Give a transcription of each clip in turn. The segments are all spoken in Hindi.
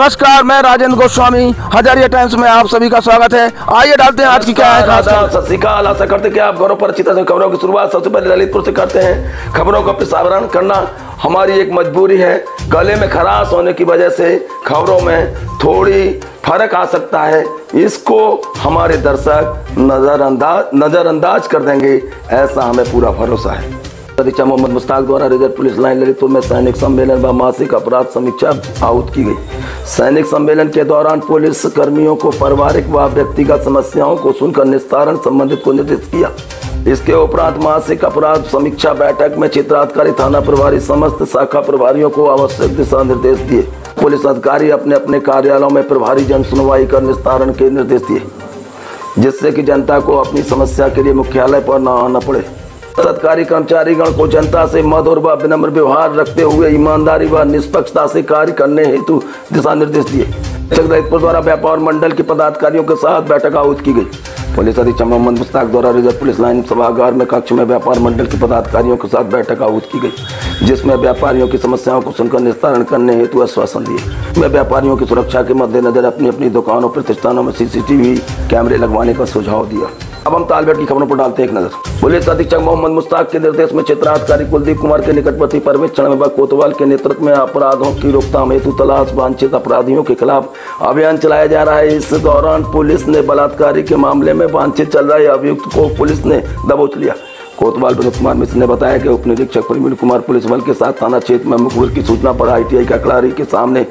नमस्कार मैं राजेंद्र गोस्वामी हजारिया टाइम्स में आप सभी का स्वागत है। आइए डालते हैं आज की क्या है खास आदाब, सत श्रीकाल। आशा करते कि आप गौरव पर तरह से खबरों की शुरुआत सबसे पहले ललितपुर से करते हैं। खबरों का प्रसारण करना हमारी एक मजबूरी है। गले में खराश होने की वजह से खबरों में थोड़ी फ़र्क आ सकता है। इसको हमारे दर्शक नजरअंदाज नजरअंदाज कर देंगे ऐसा हमें पूरा भरोसा है। अधीक्षक मोहम्मद मुश्ताक द्वारा रिज़र्व पुलिस लाइन ललितपुर में सैनिक सम्मेलन व मासिक अपराध समीक्षा आहूत की गई। सैनिक सम्मेलन के दौरान पुलिस कर्मियों को पारिवारिक व व्यक्तिगत समस्याओं को सुनकर निस्तारण संबंधित को निर्देशित किया इसके उपरांत मासिक अपराध समीक्षा बैठक में चित्राधिकारी, थाना प्रभारी, समस्त शाखा प्रभारियों को आवश्यक दिशा निर्देश दिए। पुलिस अधिकारी अपने अपने कार्यालयों में प्रभारी जन सुनवाई कर निस्तारण के निर्देश दिए, जिससे कि जनता को अपनी समस्या के लिए मुख्यालय पर न आना पड़े। सरकारी कर्मचारीगण को जनता से मधुर व विनम्र व्यवहार रखते हुए ईमानदारी व निष्पक्षता से कार्य करने हेतु दिशा निर्देश दिए। ललितपुर द्वारा व्यापार मंडल के पदाधिकारियों के साथ बैठक आहूत की गई। पुलिस अधीक्षक मोहम्मद द्वारा रिज़र्व पुलिस लाइन सभागार में कक्ष में व्यापार मंडल के पदाधिकारियों के साथ बैठक आहूत की गई, जिसमें व्यापारियों की समस्याओं को सुनकर निस्तारण करने हेतु आश्वासन दिए। में व्यापारियों की सुरक्षा के मद्देनजर अपनी अपनी दुकानों, प्रतिष्ठानों में सीसीटीवी कैमरे लगवाने का सुझाव दिया। अब हम तालबेट की खबरों पर डालते एक नज़र। पुलिस अधीक्षक मोहम्मद मुश्ताक के निर्देश में क्षेत्राधिकारी कुलदीप कुमार के निकटवर्ती परवेक्षण में कोतवाल के नेतृत्व में अपराधों की रोकथाम हेतु तलाश वांछित अपराधियों के खिलाफ अभियान चलाया जा रहा है। इस दौरान पुलिस ने बलात्कारी के मामले में वांछित चल रहे अभियुक्त को पुलिस ने दबोच लिया। कोतवाल विनोद कुमार मिश्र ने बताया कि उप निरीक्षक प्रवीण कुमार पुलिस बल के साथ थाना क्षेत्र में मुखबिर की सूचना पर आईटीआई का कलारी के सामने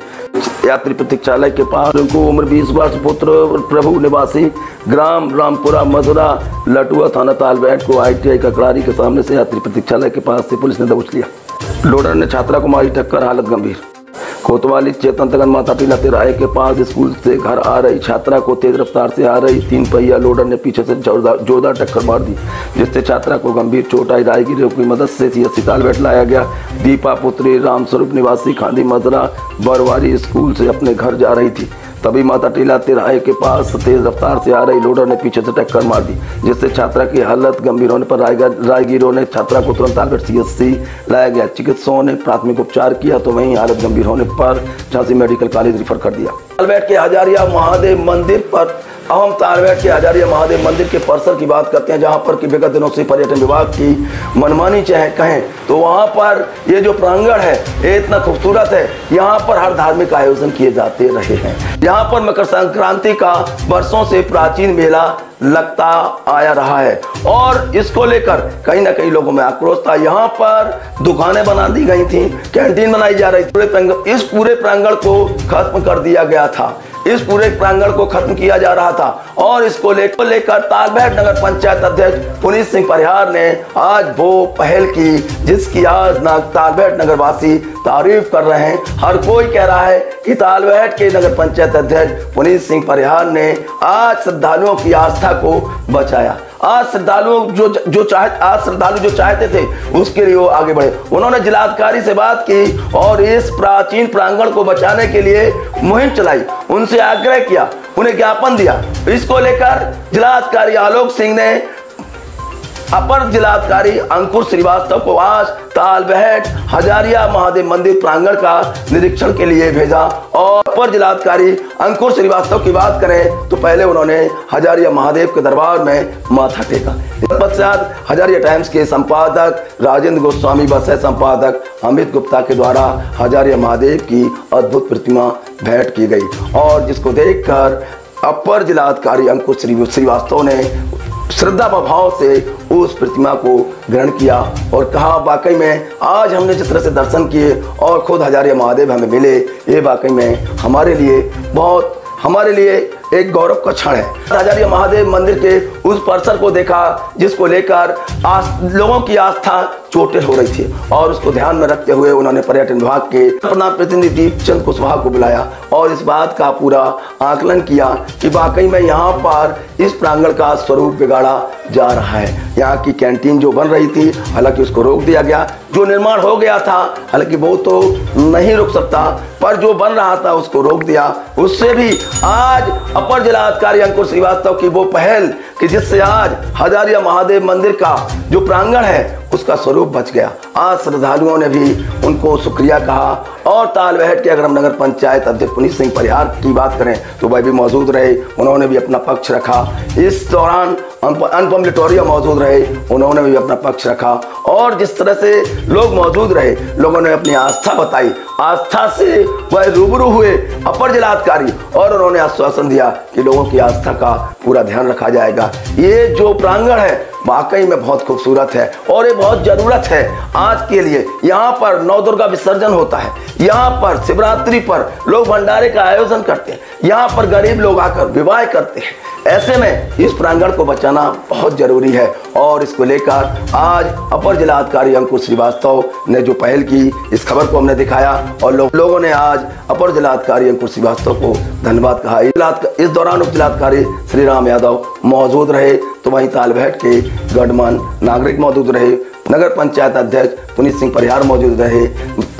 यात्री प्रतीक्षालय के पास उनको उम्र 20 वर्ष पुत्र प्रभु निवासी ग्राम रामपुरा मधुरा लटुआ थाना तालबैठ को आईटीआई आई के सामने से यात्री प्रतीक्षालय के पास से पुलिस ने दबोच लिया। लोडर ने छात्रा को मारी टक्कर हालत गंभीर। कोतवाली चेतन तगन माता पिता तिराए के पास स्कूल से घर आ रही छात्रा को तेज रफ्तार से आ रही तीन पहिया लोडर ने पीछे से जोरदार टक्कर मार दी, जिससे छात्रा को गंभीर चोट आई। राहगीरों की मदद से सी अस्पताल बैठ लाया गया। दीपा पुत्री, रामस्वरूप निवासी, खांदी मजरा बरवारी स्कूल से अपने घर जा रही थी। तभी माता टीला तिराहे के पास तेज रफ्तार से आ रही लोडर ने पीछे से टक्कर मार दी, जिससे छात्रा की हालत गंभीर होने पर रायगीरों ने छात्रा को तुरंत आकर सीएससी लाया गया। चिकित्सकों ने प्राथमिक उपचार किया तो वहीं हालत गंभीर होने पर झांसी मेडिकल कॉलेज रिफर कर दिया। तालबेट के हजारिया महादेव मंदिर पर अब हम तालबेट के आचार्य महादेव मंदिर के परिसर की बात करते हैं, जहाँ पर कि विगत दिनों से पर्यटन विभाग की मनमानी चाहे कहें तो वहाँ पर ये जो प्रांगण है, ये इतना खूबसूरत है, यहाँ पर हर धार्मिक आयोजन किए जाते रहे हैं। यहाँ पर मकर संक्रांति का वर्षों से प्राचीन मेला लगता आया रहा है, और इसको लेकर कहीं ना कहीं लोगों में आक्रोश था। यहाँ पर दुकानें बना दी गई थी, कैंटीन बनाई जा रही थी। इस पूरे प्रांगण को खत्म कर दिया गया था। इस पूरे प्रांगण को खत्म किया जा रहा था और इसको लेकर लेकर तालबेट नगर पंचायत अध्यक्ष पुनीत सिंह परिहार ने आज वो पहल की, जिसकी आज तालबेट नगर वासी तारीफ़ कर रहे हैं। हर कोई कह रहा है कि तालबेट के नगर पंचायत अध्यक्ष पुनीत सिंह परिहार ने आज श्रद्धालुओं की आस्था को बचाया। आज श्रद्धालु जो जो चाहे, आज श्रद्धालु जो चाहते थे, उसके लिए वो आगे बढ़े। उन्होंने जिलाधिकारी से बात की और इस प्राचीन प्रांगण को बचाने के लिए मुहिम चलाई। उनसे आग्रह किया, उन्हें ज्ञापन दिया। इसको लेकर जिलाधिकारी आलोक सिंह ने अपर जिलाधिकारी अंकुर श्रीवास्तव को आज तालबहट हजारिया महादेव मंदिर प्रांगण का निरीक्षण के लिए भेजा। और अपर जिलाधिकारी अंकुर श्रीवास्तव की बात करें तो पहले उन्होंने हजारिया महादेव के दरबार में माथा टेका। पश्चात हजारिया टाइम्स के संपादक राजेंद्र गोस्वामी सह संपादक अमित गुप्ता के द्वारा हजारिया महादेव की अद्भुत प्रतिमा भेंट की गई। और जिसको देखकर अपर जिलाधिकारी अंकुर श्रीवास्तव ने श्रद्धा भाव से उस प्रतिमा को ग्रहण किया और कहा, वाकई में आज हमने जिस तरह से दर्शन किए और खुद हजारे महादेव हमें मिले। ये वाकई में हमारे लिए बहुत, हमारे लिए एक गौरव का क्षण है। हजारिया महादेव मंदिर के उस परिसर को देखा, जिसको लेकर लोगों की आस्था चोटिल हो रही थी और उसको ध्यान में रखते हुए उन्होंने पर्यटन विभाग के अपना प्रतिनिधि दीपचंद कुशवाहा को बुलाया और इस बात का पूरा आकलन किया कि वाकई में यहाँ पर इस प्रांगण का स्वरूप बिगाड़ा जा रहा है। यहाँ की कैंटीन जो बन रही थी, हालाँकि उसको रोक दिया गया, जो निर्माण हो गया था, हालाँकि वो तो नहीं रुक सकता, पर जो बन रहा था उसको रोक दिया। उससे भी आज अपर जिला अधिकारी अंकुर श्रीवास्तव की वो पहल कि जिससे आज हजारिया महादेव मंदिर का जो प्रांगण है, उसका स्वरूप बच गया। आज श्रद्धालुओं ने भी उनको शुक्रिया कहा। और तालबहट के अगर हम नगर पंचायत अध्यक्ष पुनीत सिंह परिहार की बात करें तो वह भी मौजूद रहे। उन्होंने भी अपना पक्ष रखा। इस दौरान अनुपम लिटोरिया मौजूद रहे, उन्होंने भी अपना पक्ष रखा। और जिस तरह से लोग मौजूद रहे, लोगों ने अपनी आस्था बताई। आस्था से वह रूबरू हुए अपर जिलाधिकारी और उन्होंने आश्वासन दिया कि लोगों की आस्था का पूरा ध्यान रखा जाएगा। ये जो प्रांगण है वाकई में बहुत खूबसूरत है और ये बहुत ज़रूरत है आज के लिए। यहाँ पर नौ दुर्गा विसर्जन होता है। यहाँ पर शिवरात्रि पर लोग भंडारे का आयोजन करते हैं। यहाँ पर गरीब लोग आकर विवाह करते हैं। ऐसे में इस प्रांगण को बचाना बहुत ज़रूरी है और इसको लेकर आज अपर जिलाधिकारी अंकुर श्रीवास्तव ने जो पहल की इस खबर को हमने दिखाया और लो, लोगों ने आज अपर जिलाधिकारी अंकुर श्रीवास्तव को धन्यवाद कहा। इस दौरान उप जिलाधिकारी श्री राम यादव मौजूद रहे तो वहीं तालबेहट के गढ़मन नागरिक मौजूद रहे नगर पंचायत अध्यक्ष पुनीत सिंह परिहार मौजूद रहे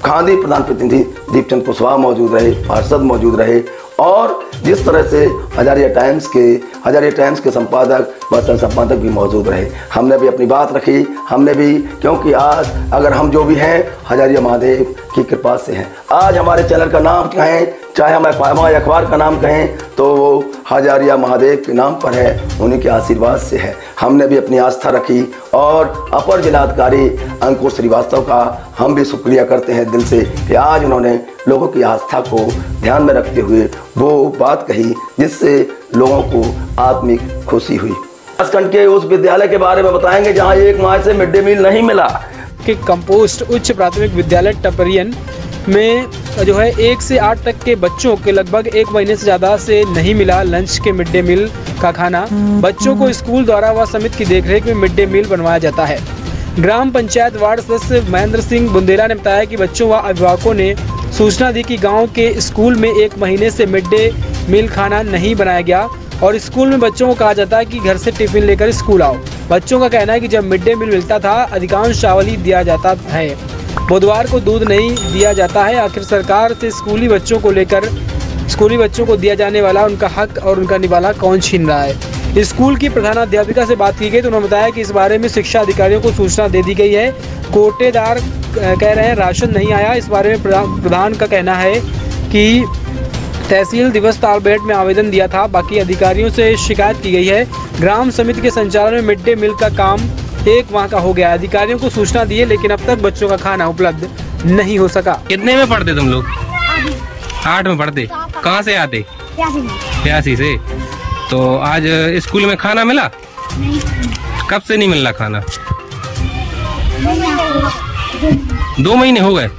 खादी प्रधान प्रतिनिधि दीपचंद कुशवाहा मौजूद रहे पार्षद मौजूद रहे और जिस तरह से हजारिया टाइम्स के हजारिया टाइम्स के संपादक बर्तन संपादक भी मौजूद रहे। हमने भी अपनी बात रखी। हमने भी, क्योंकि आज अगर हम जो भी हैं हजारिया महादेव की कृपा से हैं। आज हमारे चैनल का नाम कहें चाहे हम हमारे अखबार का नाम कहें तो वो हजारिया महादेव के नाम पर है। उन्हीं के आशीर्वाद से है। हमने भी अपनी आस्था रखी और अपर जिलाधिकारी अंकुर श्रीवास्तव का हम भी शुक्रिया करते हैं दिल से कि आज उन्होंने लोगों की आस्था को ध्यान में रखते हुए वो बात कही, जिससे लोगों को आत्मिक खुशी हुई। झारखंड के उस विद्यालय के बारे में बताएँगे, जहाँ एक माह से मिड डे मील नहीं मिला। कि कंपोस्ट उच्च प्राथमिक विद्यालय टपरियन में जो है एक से आठ तक के बच्चों के लगभग एक महीने से ज़्यादा से नहीं मिला लंच के मिड डे मील का खाना। बच्चों को स्कूल द्वारा व समिति की देखरेख में मिड डे मील बनवाया जाता है। ग्राम पंचायत वार्ड सदस्य महेंद्र सिंह बुंदेला ने बताया कि बच्चों व अभिभावकों ने सूचना दी कि गाँव के स्कूल में एक महीने से मिड डे मील खाना नहीं बनाया गया। और स्कूल में बच्चों को कहा जाता है कि घर से टिफ़िन लेकर स्कूल आओ। बच्चों का कहना है कि जब मिड डे मील मिलता था, अधिकांश चावल ही दिया जाता है। बुधवार को दूध नहीं दिया जाता है। आखिर सरकार से स्कूली बच्चों को लेकर, स्कूली बच्चों को दिया जाने वाला उनका हक और उनका निवाला कौन छीन रहा है? स्कूल की प्रधानाध्यापिका से बात की गई तो उन्होंने बताया कि इस बारे में शिक्षा अधिकारियों को सूचना दे दी गई है। कोटेदार कह रहे हैं, राशन नहीं आया। इस बारे में प्रधान का कहना है कि तहसील दिवस तालबेट में आवेदन दिया था। बाकी अधिकारियों से शिकायत की गई है। ग्राम समिति के संचालन में मिड डे मील का काम एक माह का हो गया अधिकारियों को सूचना दी है लेकिन अब तक बच्चों का खाना उपलब्ध नहीं हो सका। कितने में पढ़ते तुम लोग? आठ में पढ़ते? कहाँ से आते? प्यासी से? तो आज स्कूल में खाना मिला? कब से नहीं मिल रहा खाना दो महीने हो गए।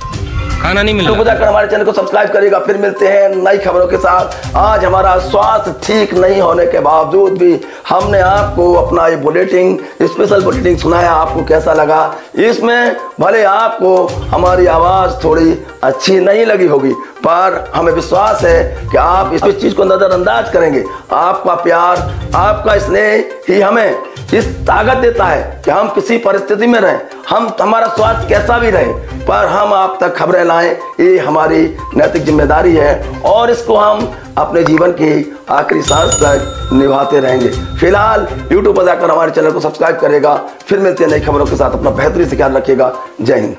खाना नहीं मिला तो जाकर हमारे चैनल को सब्सक्राइब करिएगा फिर मिलते हैं नई खबरों के साथ। आज हमारा स्वास्थ्य ठीक नहीं होने के बावजूद भी हमने आपको अपना ये बुलेटिन स्पेशल बुलेटिन सुनाया आपको कैसा लगा? इसमें भले आपको हमारी आवाज़ थोड़ी अच्छी नहीं लगी होगी पर हमें विश्वास है कि आप इस चीज़ को नज़रअंदाज करेंगे। आपका प्यार आपका स्नेह ही हमें इस ताकत देता है कि हम किसी परिस्थिति में रहें, हम हमारा स्वास्थ्य कैसा भी रहे, पर हम आप तक खबरें लाएँ, ये हमारी नैतिक ज़िम्मेदारी है और इसको हम अपने जीवन की आखिरी सांस तक निभाते रहेंगे। फ़िलहाल यूट्यूब पर जाकर हमारे चैनल को सब्सक्राइब करेगा, फिर मिलते हैं नई खबरों के साथ। अपना बेहतरी से ख्याल रखेगा जय हिंद।